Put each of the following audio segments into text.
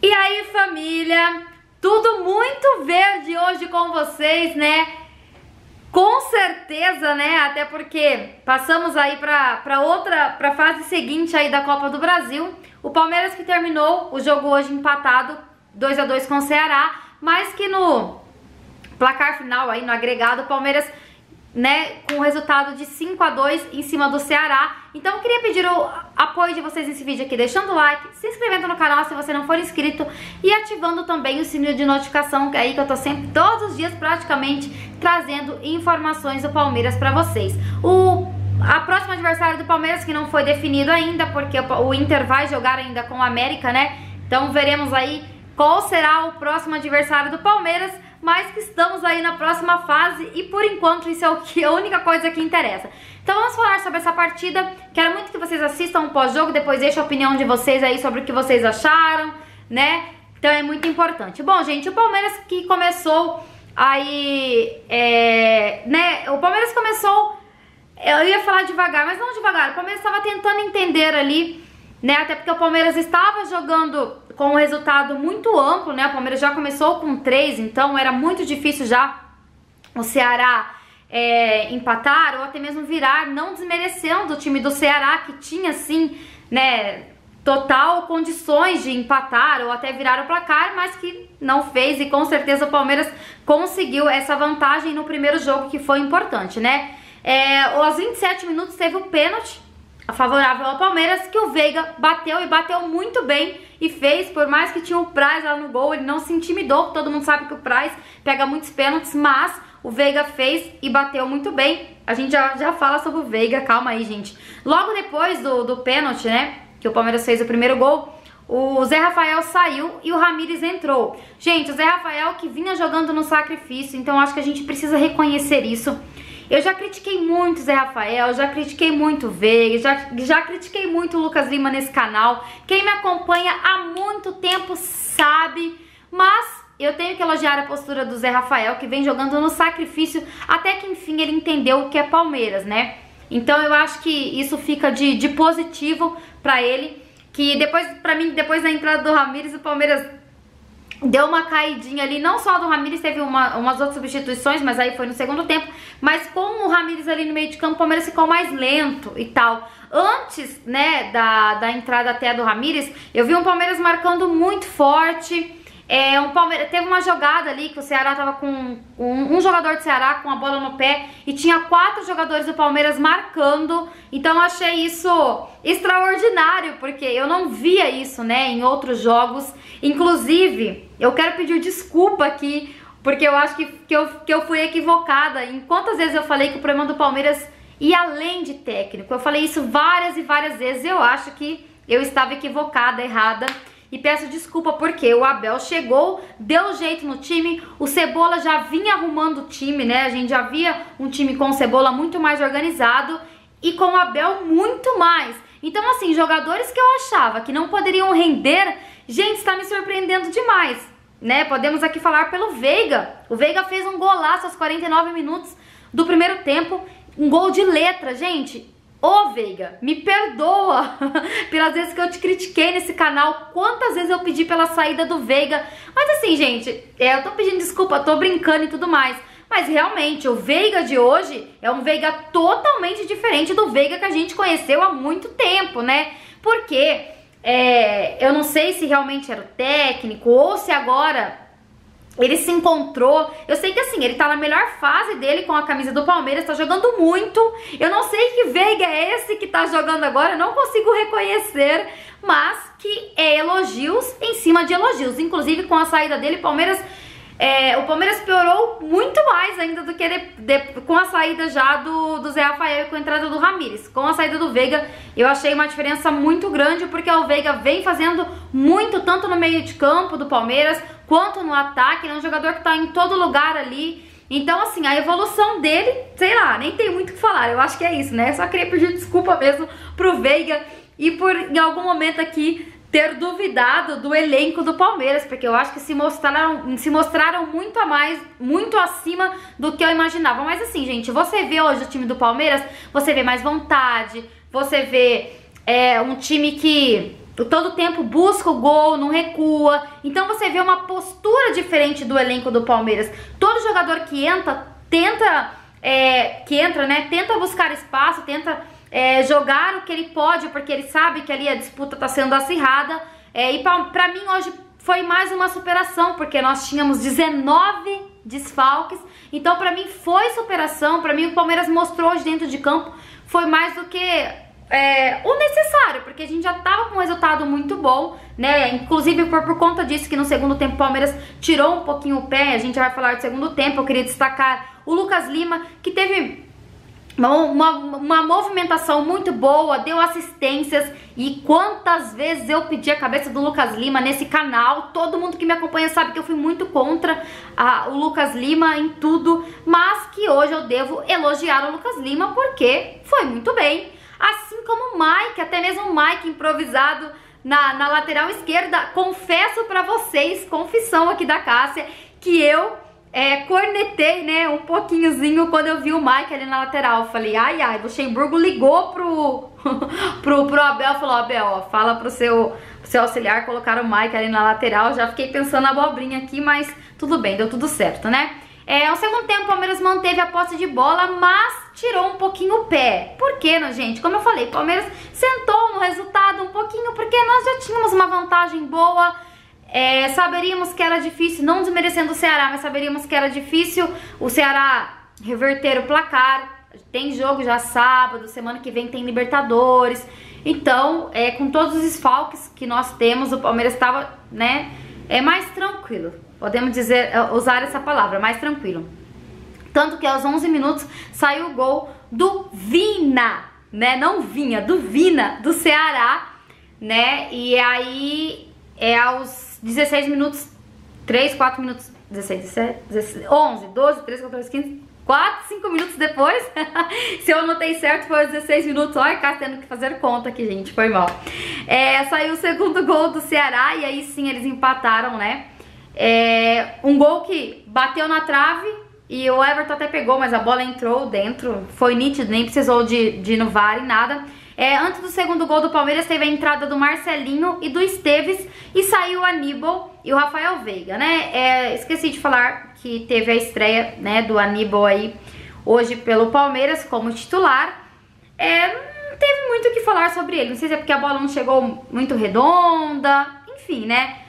E aí, família? Tudo muito verde hoje com vocês, né? Com certeza, né? Até porque passamos aí para outra, para fase seguinte aí da Copa do Brasil. O Palmeiras que terminou o jogo hoje empatado 2 a 2 com o Ceará, mas que no placar final aí no agregado o Palmeiras né, com o resultado de 5 a 2 em cima do Ceará. Então eu queria pedir o apoio de vocês nesse vídeo aqui, deixando o like, se inscrevendo no canal se você não for inscrito e ativando também o sininho de notificação, que é aí que eu tô sempre, todos os dias praticamente, trazendo informações do Palmeiras pra vocês. O a próxima adversário do Palmeiras, que não foi definido ainda, porque o Inter vai jogar ainda com o América, né? Então veremos aí qual será o próximo adversário do Palmeiras mas que estamos aí na próxima fase e por enquanto isso é o que a única coisa que interessa. Então vamos falar sobre essa partida. Quero muito que vocês assistam o pós-jogo, depois deixe a opinião de vocês aí sobre o que vocês acharam, né? Então é muito importante. Bom, gente, o Palmeiras que começou aí, é, né? O Palmeiras começou, eu ia falar devagar, mas não devagar. O Palmeiras estava tentando entender ali, né? Até porque o Palmeiras estava jogando com um resultado muito amplo, né? O Palmeiras já começou com três, então era muito difícil já o Ceará é, empatar ou até mesmo virar, não desmerecendo o time do Ceará, que tinha sim, né, total condições de empatar ou até virar o placar, mas que não fez e com certeza o Palmeiras conseguiu essa vantagem no primeiro jogo que foi importante, né? É, aos 27 minutos teve o pênalti favorável ao Palmeiras, que o Veiga bateu e bateu muito bem e fez, por mais que tinha o Praz lá no gol, ele não se intimidou, todo mundo sabe que o Praz pega muitos pênaltis, mas o Veiga fez e bateu muito bem. A gente já, já fala sobre o Veiga, calma aí, gente. Logo depois do, do pênalti, né, que o Palmeiras fez o primeiro gol, o Zé Rafael saiu e o Ramires entrou. Gente, o Zé Rafael que vinha jogando no sacrifício, então acho que a gente precisa reconhecer isso. Eu já critiquei muito Zé Rafael, já critiquei muito Veiga, já, já critiquei muito Lucas Lima nesse canal. Quem me acompanha há muito tempo sabe, mas eu tenho que elogiar a postura do Zé Rafael, que vem jogando no sacrifício, até que enfim ele entendeu o que é Palmeiras, né? Então eu acho que isso fica de, de positivo pra ele, que depois, pra mim, depois da entrada do Ramires, o Palmeiras deu uma caidinha ali, não só do Ramires, teve uma, umas outras substituições, mas aí foi no segundo tempo, mas com o Ramires ali no meio de campo, o Palmeiras ficou mais lento e tal. Antes, né, da, da entrada até do Ramires, eu vi um Palmeiras marcando muito forte, é, um teve uma jogada ali que o Ceará tava com um, um, jogador do Ceará com a bola no pé e tinha quatro jogadores do Palmeiras marcando. Então eu achei isso extraordinário, porque eu não via isso, né, em outros jogos. Inclusive, eu quero pedir desculpa aqui, porque eu acho que, que, eu, que eu fui equivocada. Em quantas vezes eu falei que o problema do Palmeiras ia além de técnico? Eu falei isso várias e várias vezes. Eu acho que eu estava equivocada, errada. E peço desculpa porque o Abel chegou, deu jeito no time, o Cebola já vinha arrumando o time, né? A gente já via um time com o Cebola muito mais organizado e com o Abel muito mais. Então, assim, jogadores que eu achava que não poderiam render, gente, está me surpreendendo demais, né? Podemos aqui falar pelo Veiga. O Veiga fez um golaço aos 49 minutos do primeiro tempo, um gol de letra, gente. Ô Veiga, me perdoa pelas vezes que eu te critiquei nesse canal, quantas vezes eu pedi pela saída do Veiga. Mas assim, gente, é, eu tô pedindo desculpa, tô brincando e tudo mais. Mas realmente, o Veiga de hoje é um Veiga totalmente diferente do Veiga que a gente conheceu há muito tempo, né? Porque é, eu não sei se realmente era o técnico ou se agora ele se encontrou. Eu sei que assim, ele tá na melhor fase dele com a camisa do Palmeiras, tá jogando muito. Eu não sei que Veiga é esse que tá jogando agora, não consigo reconhecer, mas que é elogios em cima de elogios. Inclusive com a saída dele, Palmeiras é, o Palmeiras piorou muito mais ainda do que de, de, com a saída já do, do Zé Rafael e com a entrada do Ramires. Com a saída do Veiga, eu achei uma diferença muito grande, porque o Veiga vem fazendo muito, tanto no meio de campo do Palmeiras, quanto no ataque. Ele é um jogador que tá em todo lugar ali. Então, assim, a evolução dele, sei lá, nem tem muito o que falar. Eu acho que é isso, né? Só queria pedir desculpa mesmo pro Veiga e por em algum momento aqui ter duvidado do elenco do Palmeiras, porque eu acho que se mostraram, se mostraram muito a mais, muito acima do que eu imaginava. Mas assim, gente, você vê hoje o time do Palmeiras, você vê mais vontade, você vê é, um time que todo tempo busca o gol, não recua. Então você vê uma postura diferente do elenco do Palmeiras. Todo jogador que entra, tenta, é, que entra, né, tenta buscar espaço, tenta é, jogar o que ele pode, porque ele sabe que ali a disputa está sendo acirrada. É, e para mim hoje foi mais uma superação, porque nós tínhamos 19 desfalques. Então para mim foi superação, para mim o Palmeiras mostrou hoje dentro de campo foi mais do que é, o necessário, porque a gente já tava com um resultado muito bom, né? Inclusive por, por conta disso que no segundo tempo o Palmeiras tirou um pouquinho o pé, a gente vai falar do segundo tempo, eu queria destacar o Lucas Lima, que teve uma, uma, movimentação muito boa, deu assistências. E quantas vezes eu pedi a cabeça do Lucas Lima nesse canal, todo mundo que me acompanha sabe que eu fui muito contra a, o Lucas Lima em tudo, mas que hoje eu devo elogiar o Lucas Lima porque foi muito bem, assim como o Mike, até mesmo o Mike improvisado na, na lateral esquerda, confesso para vocês, confissão aqui da Cássia, que eu é, cornetei, né, um pouquinhozinho quando eu vi o Mike ali na lateral. Falei, ai, ai, o Luxemburgo ligou pro, pro, pro Abel, falou, Abel, ó, fala pro seu, pro seu auxiliar colocar o Mike ali na lateral. Já fiquei pensando na abobrinha aqui, mas tudo bem, deu tudo certo, né? É, ao segundo tempo, o Palmeiras manteve a posse de bola, mas tirou um pouquinho o pé. Por quê, né, gente? Como eu falei, o Palmeiras sentou no resultado um pouquinho, porque nós já tínhamos uma vantagem boa, é, saberíamos que era difícil, não desmerecendo o Ceará, mas saberíamos que era difícil o Ceará reverter o placar. Tem jogo já sábado, semana que vem tem Libertadores. Então, é, com todos os desfalques que nós temos, o Palmeiras estava, né, é mais tranquilo. Podemos dizer, é, usar essa palavra, mais tranquilo. Tanto que aos 11 minutos saiu o gol do Vina, né? Não vinha, do Vina, do Ceará, né? E aí é aos 16 minutos, 3, 4 minutos, 16, 17, 16 11, 12, 13, 14, 15, 4, 5 minutos depois. Se eu anotei certo, foi 16 minutos. Olha, cá tendo que fazer conta aqui, gente, foi mal. É, saiu o segundo gol do Ceará e aí sim eles empataram, né? É, um gol que bateu na trave e o Everton até pegou, mas a bola entrou dentro. Foi nítido, nem precisou de, de no VAR e nada. É, antes do segundo gol do Palmeiras teve a entrada do Marcelinho e do Esteves e saiu o Aníbal e o Rafael Veiga, né? É, esqueci de falar que teve a estreia né, do Aníbal aí hoje pelo Palmeiras como titular. É, não teve muito o que falar sobre ele, não sei se é porque a bola não chegou muito redonda, enfim, né?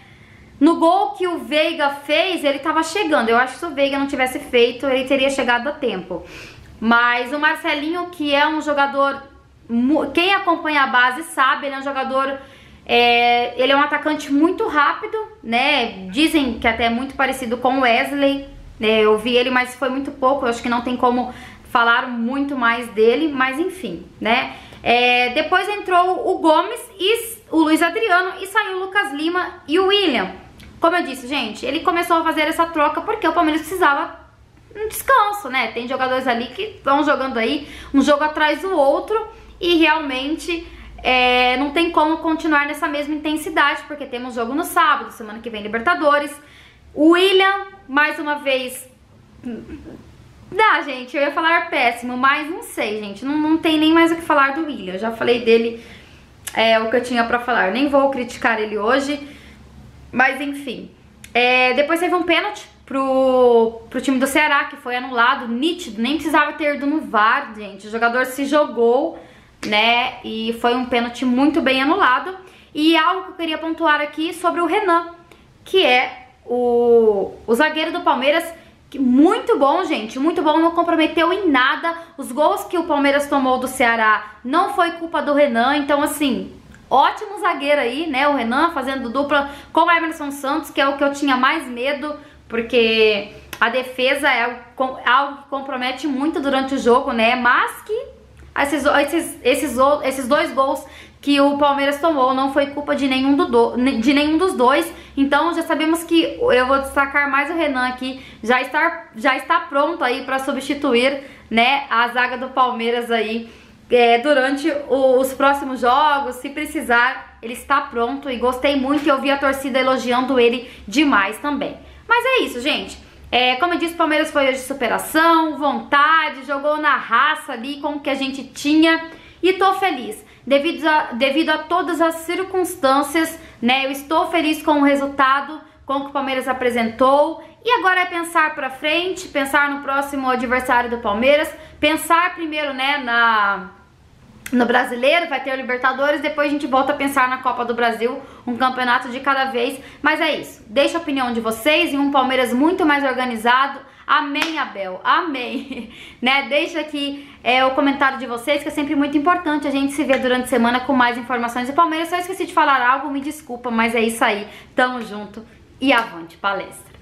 No gol que o Veiga fez, ele tava chegando. Eu acho que se o Veiga não tivesse feito, ele teria chegado a tempo. Mas o Marcelinho, que é um jogador quem acompanha a base sabe, ele é um jogador, é, ele é um atacante muito rápido, né? Dizem que até é muito parecido com Wesley, né? Eu vi ele, mas foi muito pouco, eu acho que não tem como falar muito mais dele, mas enfim, né? É, depois entrou o Gomes e o Luiz Adriano e saiu o Lucas Lima e o William. Como eu disse, gente, ele começou a fazer essa troca porque o Palmeiras precisava um descanso, né? Tem jogadores ali que estão jogando aí um jogo atrás do outro e realmente é, não tem como continuar nessa mesma intensidade, porque temos jogo no sábado, semana que vem Libertadores. O William, mais uma vez. Dá, gente, eu ia falar péssimo, mas não sei, gente. Não, não tem nem mais o que falar do William. Eu já falei dele é, o que eu tinha pra falar. Nem vou criticar ele hoje, mas enfim. É, depois teve um pênalti pro, pro time do Ceará, que foi anulado, nítido, nem precisava ter ido no VAR, gente. O jogador se jogou né? E foi um pênalti muito bem anulado. E algo que eu queria pontuar aqui sobre o Renan, que é o, o zagueiro do Palmeiras, que muito bom, gente, muito bom, não comprometeu em nada. Os gols que o Palmeiras tomou do Ceará não foi culpa do Renan, então assim, ótimo zagueiro aí, né? O Renan fazendo dupla com o Emerson Santos, que é o que eu tinha mais medo, porque a defesa é algo que compromete muito durante o jogo, né? Mas que esses, esses, esses, esses dois gols que o Palmeiras tomou não foi culpa de nenhum, do, de nenhum dos dois. Então já sabemos que eu vou destacar mais o Renan aqui, já está, já está pronto aí para substituir né, a zaga do Palmeiras aí é, durante os próximos jogos, se precisar, ele está pronto e gostei muito e eu vi a torcida elogiando ele demais também. Mas é isso, gente. É, como eu disse, o Palmeiras foi hoje de superação, vontade, jogou na raça ali com o que a gente tinha e tô feliz. devido a, devido a todas as circunstâncias, né? Eu estou feliz com o resultado, com o que o Palmeiras apresentou. E agora é pensar para frente, pensar no próximo adversário do Palmeiras, pensar primeiro, né, na no brasileiro, vai ter o Libertadores, depois a gente volta a pensar na Copa do Brasil, um campeonato de cada vez. Mas é isso. Deixa a opinião de vocês e um Palmeiras muito mais organizado. Amém, Abel. Amém. né? Deixa aqui é, o comentário de vocês, que é sempre muito importante a gente se ver durante a semana com mais informações do Palmeiras. Só esqueci de falar algo, me desculpa, mas é isso aí. Tamo junto e avante palestra.